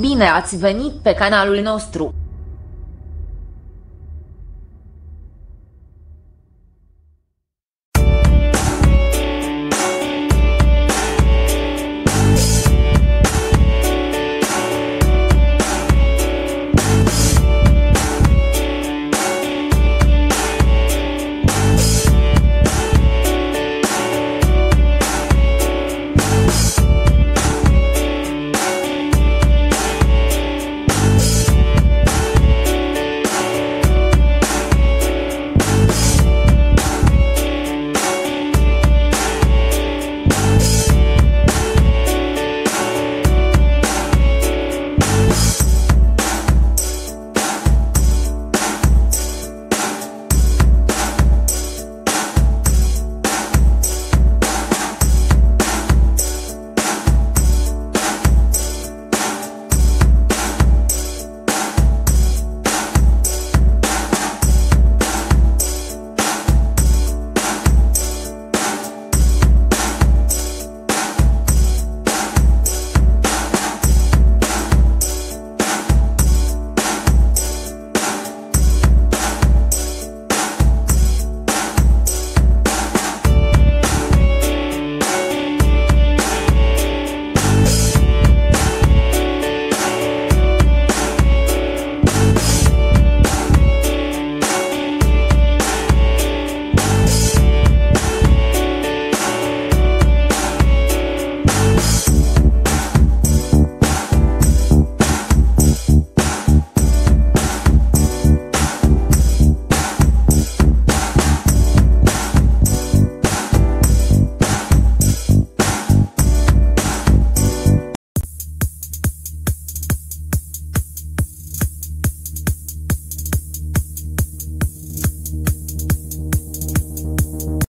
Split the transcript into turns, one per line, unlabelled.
Bine ați venit pe canalul nostru!